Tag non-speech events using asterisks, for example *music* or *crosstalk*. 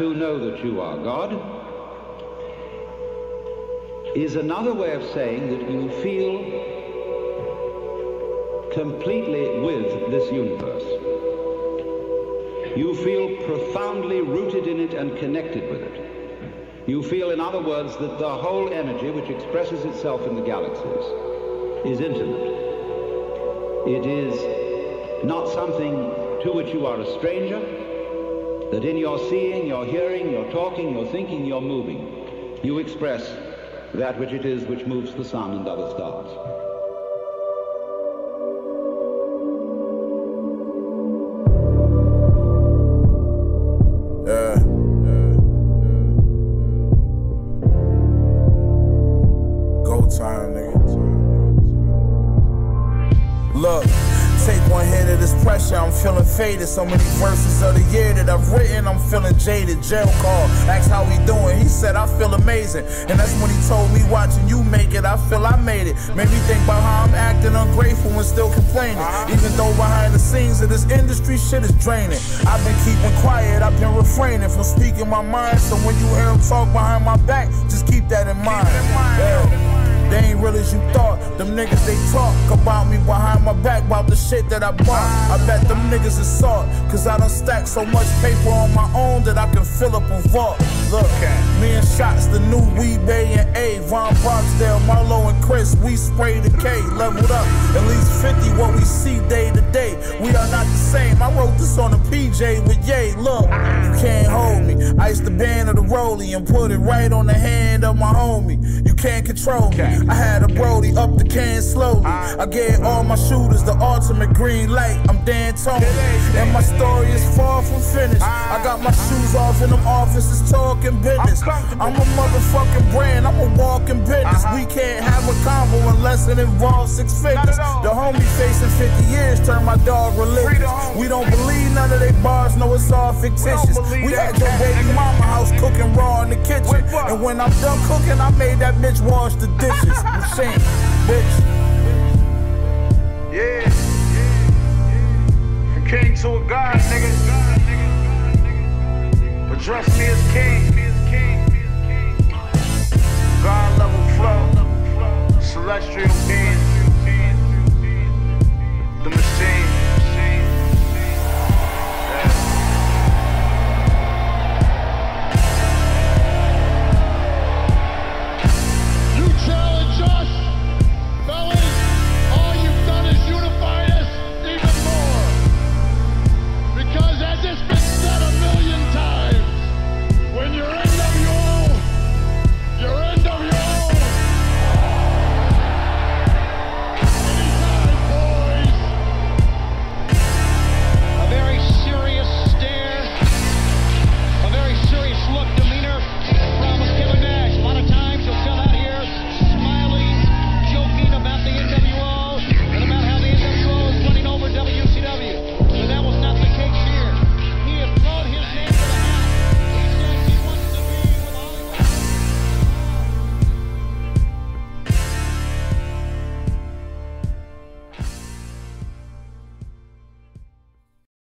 to know that you are God is another way of saying that you feel completely with this universe. You feel profoundly rooted in it and connected with it. You feel, in other words, that the whole energy which expresses itself in the galaxies is intimate. It is not something to which you are a stranger, that in your seeing, your hearing, your talking, your thinking, your moving, you express that which it is which moves the sun and other stars. This pressure, I'm feeling faded. So many verses of the year that I've written, I'm feeling jaded. Jail call, asked how he doing. He said, I feel amazing. And that's when he told me, watching you make it, I feel I made it. Made me think about how I'm acting ungrateful and still complaining. Even though behind the scenes of this industry, shit is draining. I've been keeping quiet, I've been refraining from speaking my mind. So when you hear him talk behind my back, just keep that in mind. Yeah. They ain't real as you thought. Them niggas they talk about me behind my back about the shit that I bought. I bet them niggas is salt, cause I done stacked so much paper on my own that I can fill up a vault. Look, me and Shots, the new Wee-Bey and A, Von Barksdale, Marlo and Chris, we spray the K, leveled up. At least 50 what we see day to day. We are not the same. I wrote this on a PJ with Ye. Look, you can't hold me. Ice the band of the rollie and put it right on the hand of my homie. You can't control me. I had a Brody up the can slowly. I gave all my shooters the ultimate green light. I'm Dan Tony. And my story is far from finished. I got my shoes off in them offices talking business. I'm a motherfucking brand. I'm a walking business. We uh-huh. have a unless it involves six figures. The homie facing 50 years turned my dog religious. We don't believe none of they bars, no, it's all fictitious. We at your baby mama house cooking raw in the kitchen. And when I'm done cooking, I made that bitch wash the dishes. *laughs* Machine, bitch. Yeah. From king to a god, nigga. Address me as king.